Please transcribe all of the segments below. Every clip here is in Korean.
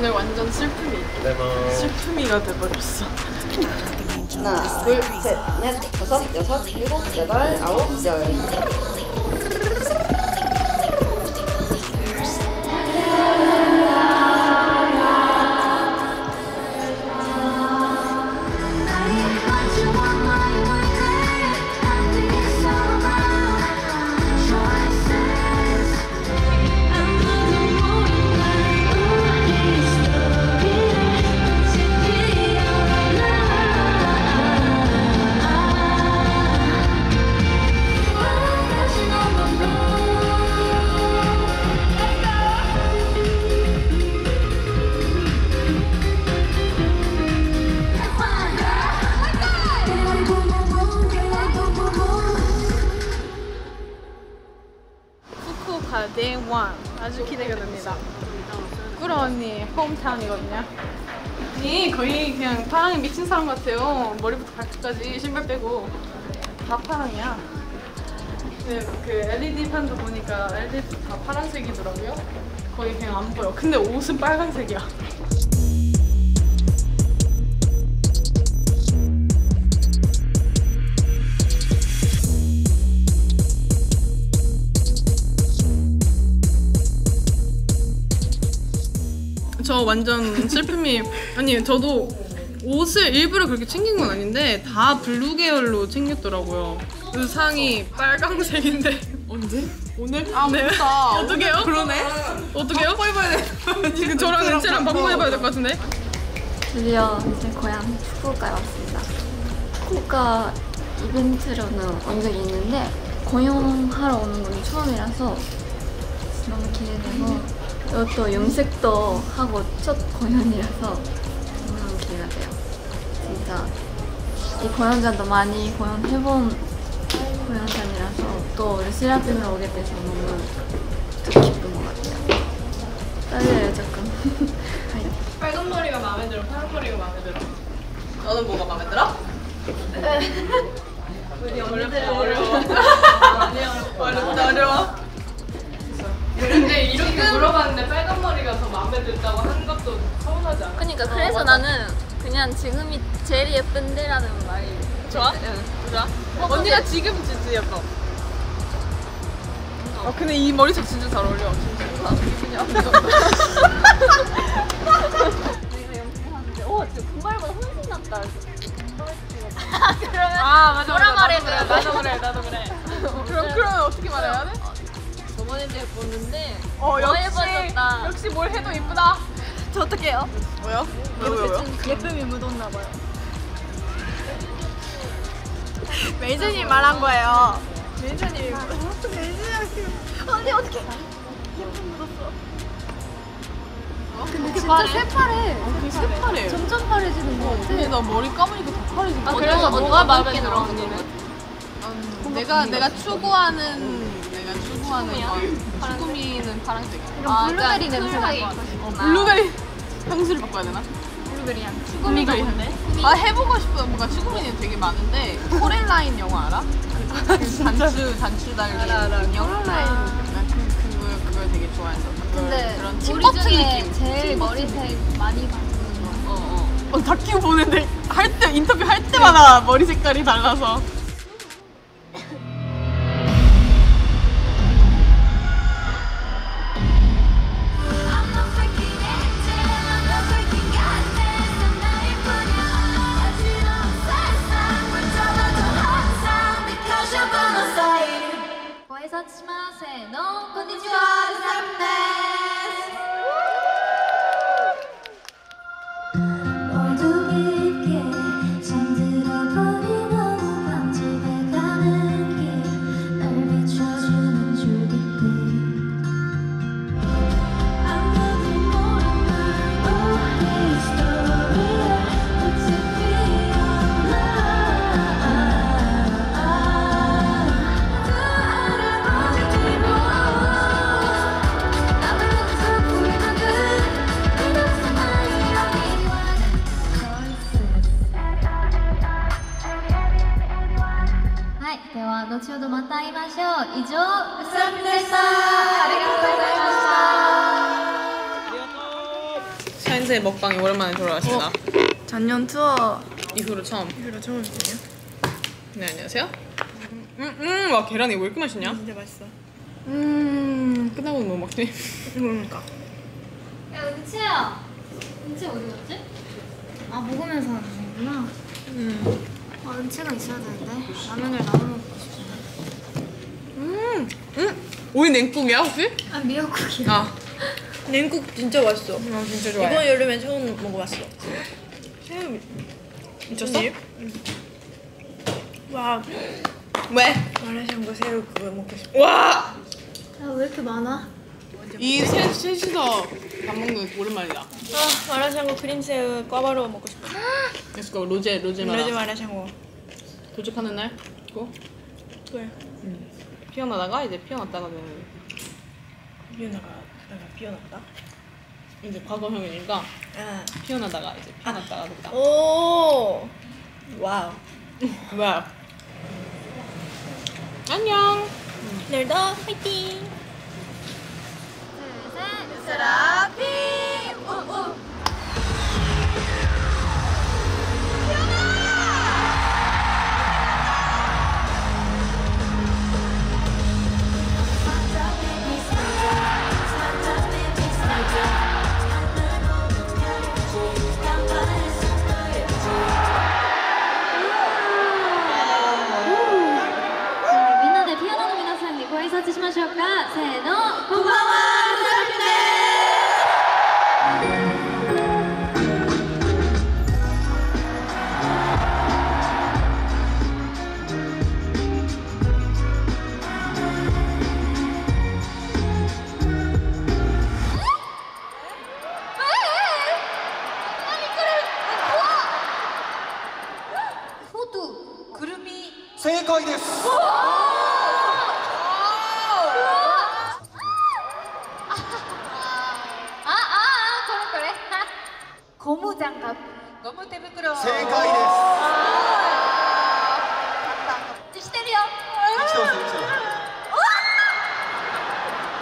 오늘 완전 슬픔이 슬픔이가 돼버렸어. 하나, 둘, 셋, 넷, 다섯, 여섯, 일곱, 여덟, 아홉, 열. 홈타운이거든요. 아니 거의 그냥 파랑에 미친 사람 같아요. 머리부터 발끝까지 신발 빼고 다 파랑이야. 네, 그 LED 판도 보니까 LED 다 파란색이더라고요. 거의 그냥 안 보여. 근데 옷은 빨간색이야. 저 완전 슬픔이 아니 저도 옷을 일부러 그렇게 챙긴 건 아닌데 다 blue 계열로 챙겼더라고요. 의상이 빨강색인데 언제? 오늘? 아 네. 어떻게요? 그러네. 어떻게요? 바꿔 입어야 돼. 지금 저랑 은채랑 바꿔 입어야 될 것 같은데. 드디어 제 고향 후쿠오카에 왔습니다. 후쿠오카 이벤트로는 온 적이 있는데 공연하러 오는 건 처음이라서 너무 기대되고 또 염색도 하고 첫 공연이라서 너무 기대가 돼요. 진짜 이 공연장도 많이 공연해본 공연장이라서 또 레슬라핌으로 오게 돼서 너무 더 기쁜 것 같아요. 떨려요 조금. 빨간 머리가 마음에 들어. 파란 머리가 마음에 들어. 너는 뭐가 마음에 들어? 어렵다 어려워. 어렵다 어려워. 근데 이렇게 물어봤는데 빨간 머리가 더 마음에 든다고 하는 것도 서운하지 않아? 그러니까 그래서 나는 그냥 지금이 제일 예쁜데라는 말이 좋아? 응. 좋아? 언니가 지금 진짜 예뻐. 아 근데 이 머리색 진짜 잘 어울려. 진짜. 내가 염색하는데 오 진짜 금발보다 훨씬 낫다. 그러면 아 맞아. 뭐라 맞아. 말해줘요? 나도 그래. 나도 그래. 그럼 그러면 어떻게 말해야 돼? 저번에도 예뻤는데 어더 역시 예뻐졌다. 역시 뭘 해도 이쁘다. 저 어떡해요? 뭐요? 왜요 왜요? 예쁨이 묻었나 봐요. 메이저님 말한 거예요. 매니저님이 언니 어떡해? 근데 진짜 새파래. 그 새파래. 점점 파래지는 거 같아. 근데 나 머리 감으니까 더 파래진 거 아, 같아. 그래서 뭐가 마음에 들어, 언니는? 음, 내가 내가 추구하는 내가 추구하는 건 추구미는 파란색이야. 아, 블루베리 냄새가 나. 어, 블루베리 향수를 바꿔야 되나? 블루베리 향. 추구미가 있는데? 아 해보고 싶어. 뭔가 추구미는 되게 많은데 코렐라인 영화 알아? 그, 그 단추 단추 달린 인형. 난 그, 그거 그걸 되게 좋아해서. 그걸 근데 그런 우리 중에 느낌. 제일 머리색 많이 바꾸는 거. 어, 어. 어, 다큐 보는데 할 때 인터뷰 할 때마다 머리 색깔이 달라서. しますせーの。こんにちは。 연세 먹방이 오랜만에 돌아왔습니다. 어, 작년 투어 이후로 처음. 이후로 처음이에요. 네 안녕하세요. 음음와 계란이 왜 이렇게 맛있냐? 음, 진짜 맛있어. 음 끝나고 너무 먹지. 그러니까. 야 은채야, 은채 어디 갔지? 아 먹으면서 하는구나. 음. 아 은채가 있어야 되는데 라면을 나눠 먹고 싶은데. 음 음. 오이 냉국이야 혹시? 아 미역국이야. 아. 냉국 진짜 맛있어. 나 진짜 이번 좋아해. 여름에 처음 먹어봤어. 새우 미쳤어? 와 왜? 마라샹궈 새우 그거 먹고 싶어. 와! 야 왜 이렇게 많아? 이 셋, 셋이서 밥 먹는 거 오랜만이다. 아 마라샹궈 크림새우 꿔바로우 먹고 싶어. Let's go. 로제, 로제 마라. Red 마라샹궈. 도착하는 날? Go. 그래. 피어나다가 이제 피어났다가는 비어나가 나가 비어났다. 이제 과거형이니까 아. 피어나다가 이제 피어났다가 됐다. 오. 와우. 뭐야? 안녕. 오늘도 화이팅.み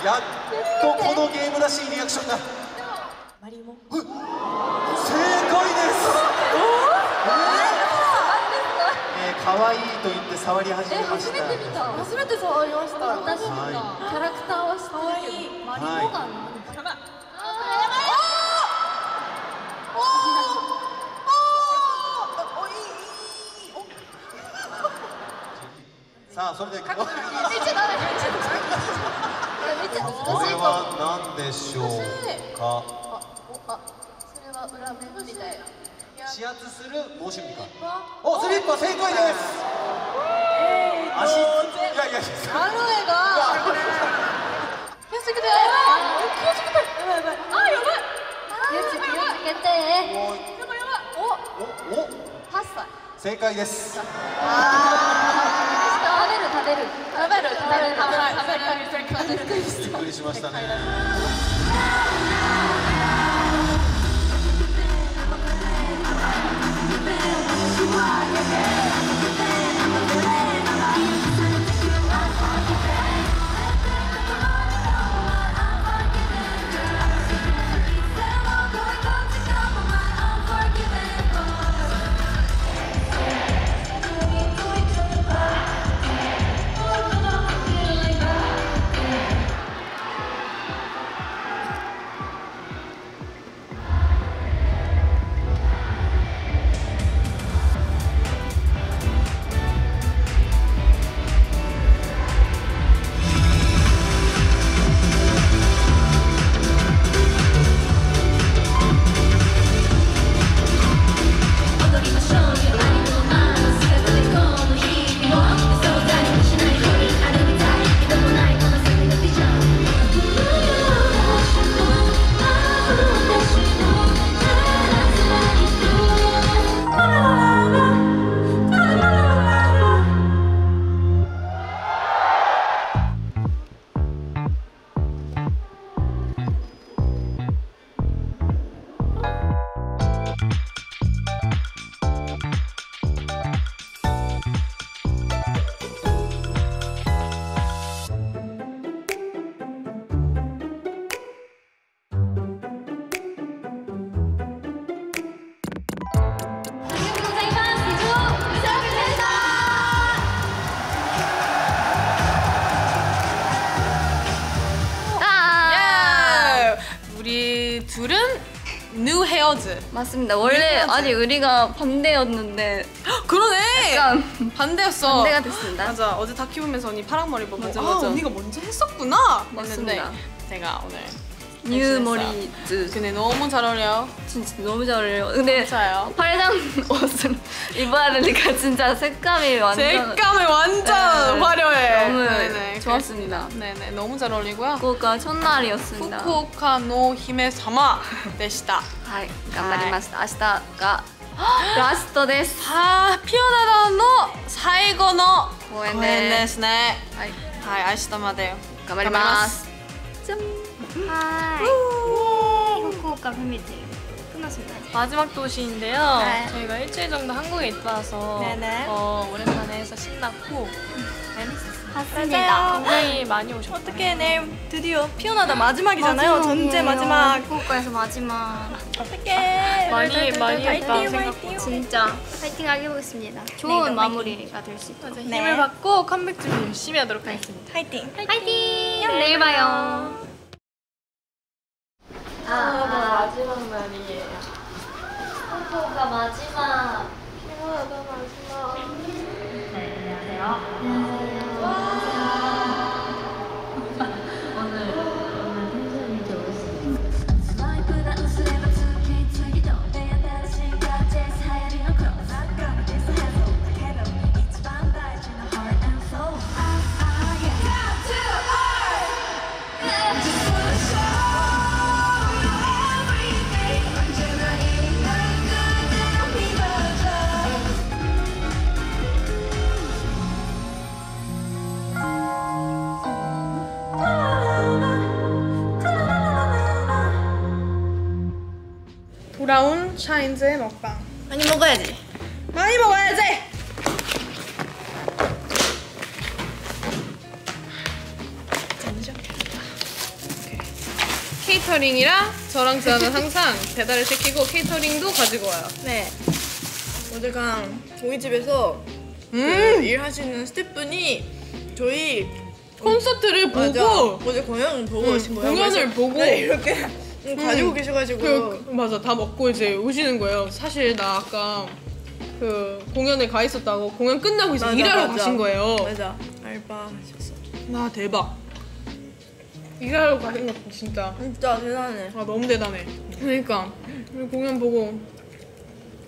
やっとこのゲームらしいリアクションがマリモ。正解ですえー、可愛いと言って触り始めました初めて見た初めて触りました。私キャラクターは知ってるけどマリモが何さあそれでちゃめっちゃ難しいかもは何でしょうか？あそれは裏面みたいな。指圧するモーションビカおスリッパ正解です。足いやいやいや。アロエが。気をつけて。気をつけて。やばいやばい。あやばい。気をつけ気をつけて。おおお。8歳。正解です。食べる食べる。食べる。食べる。食べるるびっくりしましたね。 헤어즈. 맞습니다. 원래 아니 우리가 반대였는데 그러네. 약간 반대였어. 반대가 됐습니다. 맞아. 어제 다큐 보면서 언니 파란 머리 보고 맞아, 아, 맞아. 언니가 먼저 했었구나. 맞습니다. 했는데 제가 오늘 뉴 머리즈 근데 너무 잘 어울려. 진짜 너무 잘 어울려요. 근데 진짜요. 팔당 옷을 입어야 되니까 진짜 색감이 완전 색감이 완전 네. 화려해. 너무 네네, 좋았습니다. 그랬습니다. 네네 너무 잘 어울리고요. 후쿠오카 첫날이었습니다. 후쿠오카 노 히메 사마 되시다. はい、頑張りました。明日がラストです。 아 피어나다 노 사이고 노 公演公演で。ですすね。はい、はい、明日まで頑張ります。 하이. 팬미팅 끝났습니다. 마지막 도시인데요. 네. 저희가 일주일 정도 한국에 있다 와서 네네. 어, 오랜만에 해서 신났고 봤습니다. 굉장히 많이 오셨어요. 어떻게 내일 드디어 피어나다 마지막이잖아요. 전체 마지막. 후쿠오카에서 마지막. 어떻게 많이 많이 했다 생각보다. 진짜 파이팅 해보겠습니다. 좋은 마무리가 될 수 있도록. 맞아, 힘을 받고 컴백 준비 열심히 하도록 하겠습니다. 파이팅! 파이팅! 봐 샤인즈의 먹방. 많이 먹어야지. 많이 먹어야지. 케이터링이랑 저랑 저는 항상 배달을 시키고 케이터링도 가지고 와요. 네. 어제랑 저희 집에서 그음 일하시는 스태프분이 저희 콘서트를 보고 맞아. 어제 공연 보고 음, 오신 거예요. 공연을 보고. 네, 이렇게 음, 가지고 계셔가지고 그, 맞아 다 먹고 이제 오시는 거예요. 사실 나 아까 그 공연에 가 있었다고 공연 끝나고 이제 맞아, 일하러 맞아. 가신 거예요. 맞아 알바 하셨어. 와 대박. 일하러 가신 거 진짜 진짜 대단해. 아 너무 대단해. 그러니까 공연 보고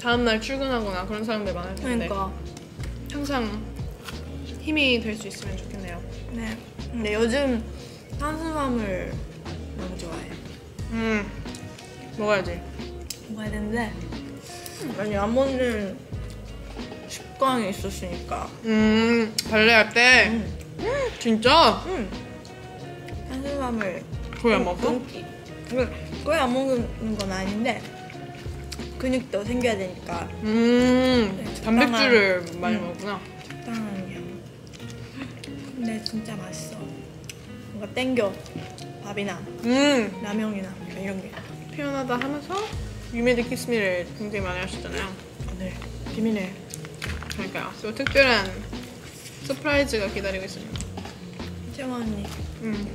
다음 날 출근하거나 그런 사람들 많을 텐데 그러니까 항상 힘이 될 수 있으면 좋겠네요. 네. 근데 요즘 탄수화물 너무 좋아해. 음 먹어야지. 먹어야 되는데 아니 안 먹는 습관이 있었으니까. 음 발레할 때 음. 진짜 음. 탄수화물 거의 안 먹어? 끊기. 그- 거의 안 먹는 건 아닌데 근육도 생겨야 되니까 음 네, 단백질을 많이 음. 먹구나. 적당한 양. 근데 진짜 맛있어. 뭔가 땡겨. 밥이나 음 라면이나 이런 게. 피어나다 하면서 夢で Kiss me를 굉장히 많이 하셨잖아요. 네. 비밀이에요. 그러니까 또 특별한 surprise가 기다리고 있습니다. 채원 언니 음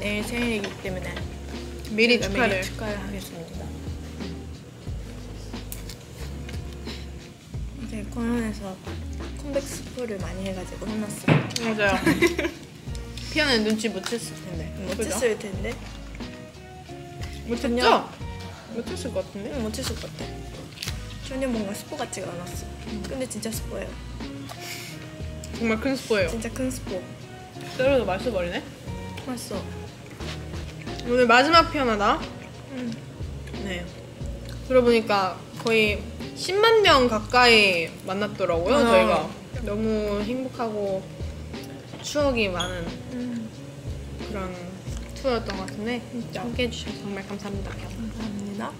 내일 생일이기 때문에 미리 축하를. 미리 축하를 하겠습니다. 이제 공연에서 컴백 스포를 많이 해가지고 혼났어요. 맞아요. 피아노는 눈치 못 챘을 텐데. 못 그죠? 쳤을 텐데. 못 전혀- 챘죠? 못 챘을 것 같은데. 응, 못 쳤을 것 같아. 전혀 뭔가 스포 같지가 않았어. 근데 진짜 스포예요. 정말 큰 스포예요. 진짜 큰 스포. 때려도 맛있어 버리네. 맛있어. 오늘 마지막 피아노다. 응. 네. 들어보니까 거의 10만 명 가까이 만났더라고요. 어. 저희가 너무 행복하고 추억이 많은 음, 그런 투어였던 것 같은데 함께 해 주셔서 정말 감사합니다. 감사합니다.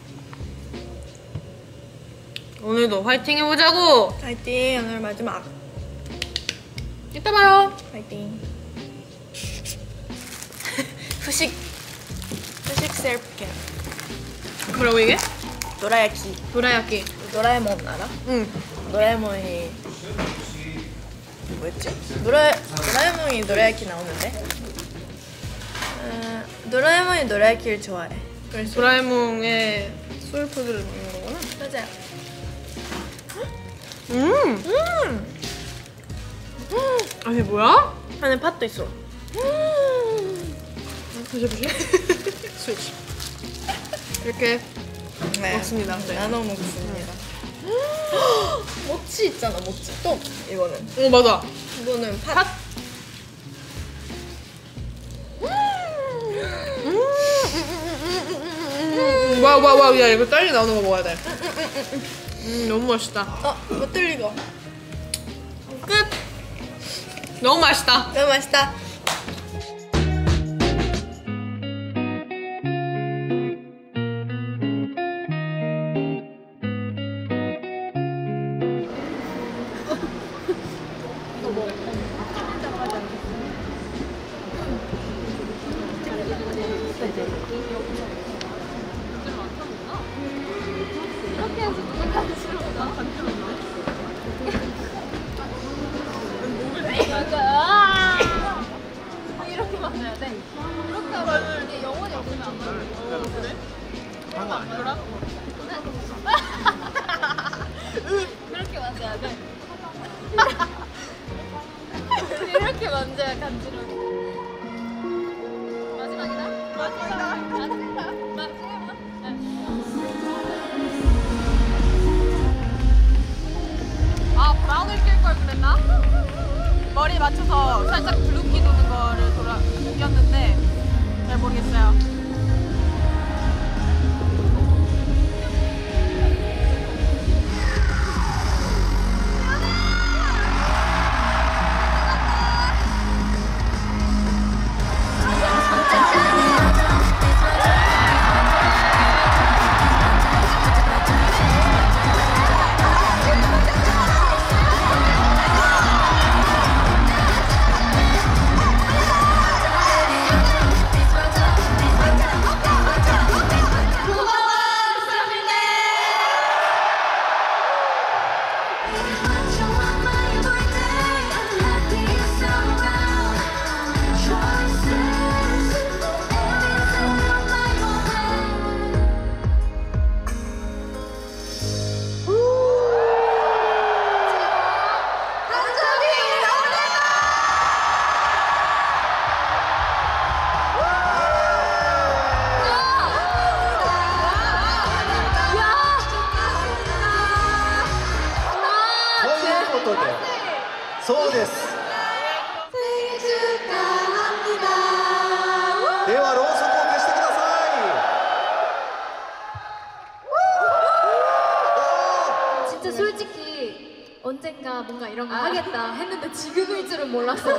오늘도 화이팅 해보자고. 파이팅! 오늘 마지막. 이따 봐요. 파이팅. 후식. 후식 셀프캠. 뭐라고 이게? 도라야키. 도라야끼. 도라에몽 알아? 응. 도라에몽이 뭐였지? 도라 도라에몽이 도라야키 나오는데 어, 도라에몽이 도라야키를 좋아해. 도라에몽의 소울푸드를 먹는 거구나. 맞아요. 음. 음. 아니 뭐야? 안에 팥도 있어. 드셔보세요. 스위치. 이렇게 네. 먹습니다. 네. 나눠 먹습니다. 모찌 있잖아, 모찌. 또 이거는. 어 맞아. 이거는 팥. wow wow wow 야 이거 딸기 나오는 거 먹어야 돼. 음 너무 맛있다. 어, 못 들리고. 끝. 너무 맛있다. 너무 맛있다. 머리 맞춰서 살짝 블루키 도는 거를 돌아 꼈는데 잘 모르겠어요. ではろうそくを消してください 진짜 솔직히 언젠가 뭔가 이런 거 하겠다 했는데 지금일 줄은 몰랐어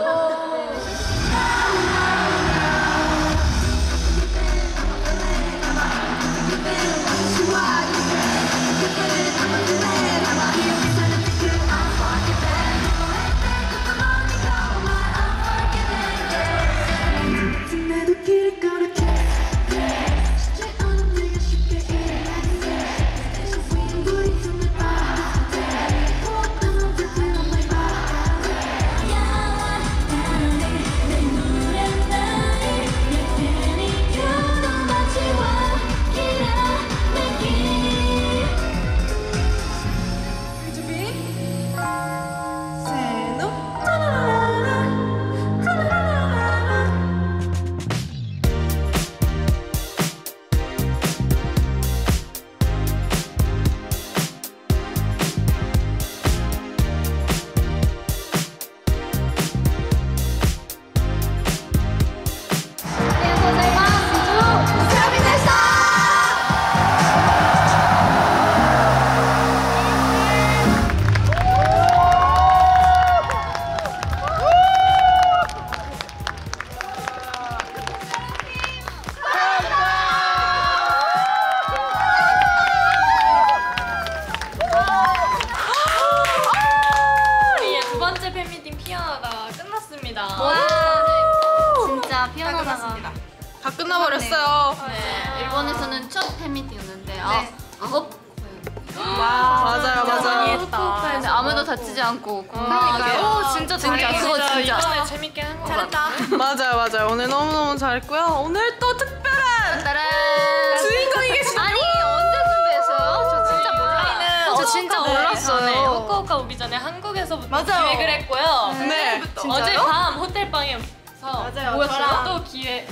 오늘 또 특별한 따란. 주인공이 계시네요. 아니 언제 준비했어요? 저 진짜 몰라요. 저 진짜 네. 몰랐어요. 네. 후쿠오카 오기 전에 한국에서부터 맞아요. 기획을 했고요. 네. 네. 어제 밤 호텔 방에서 모였어요. 또 기획.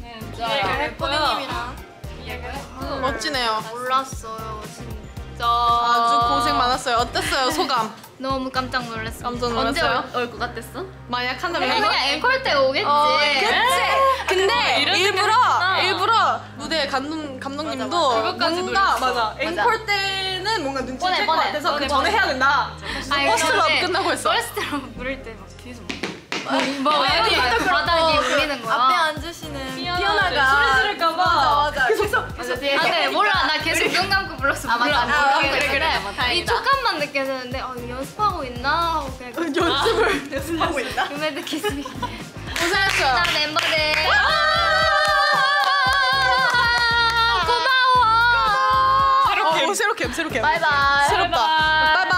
네, 기획을 아, 했고요. 기획을 했고. 멋지네요. 몰랐어요, 진짜. 아주 고생 많았어요. 어땠어요, 소감? 너무 깜짝 놀랐어 깜짝 놀랐어요? 언제 올 것 같았어? 만약 한다면 그냥 앵콜 때 오겠지 어, 그치. 근데 일부러. 일부러 무대 감독 감독님도 그거까지 뭔가 놀렸어. 맞아 앵콜 때는 뭔가 눈치 뻔해, 챌것 뻔해. 같아서 그 뻔해, 전에. 해야 된다. 퍼스트로 끝나고 했어. 퍼스트로 부를 때 막 뒤에서 뭐 여기 바닥이 울리는 거야 앞에 앉으시는 피오나가 소리 지를까 계속 맞아, 뒤에 아, 네, 몰라. 나 계속 눈 감고 불렀어. 아, 맞아. 아, 그래, 그래, 그래. 그래. 이 촉감만 느껴졌는데, 어, 연습하고 있나? 하고 그냥 연습을 연습하고 있다. 음에 키스. 고생했어요. 나 멤버들. 아! 고마워. 새롭게 새롭게 새롭게 바이바이. 새롭다.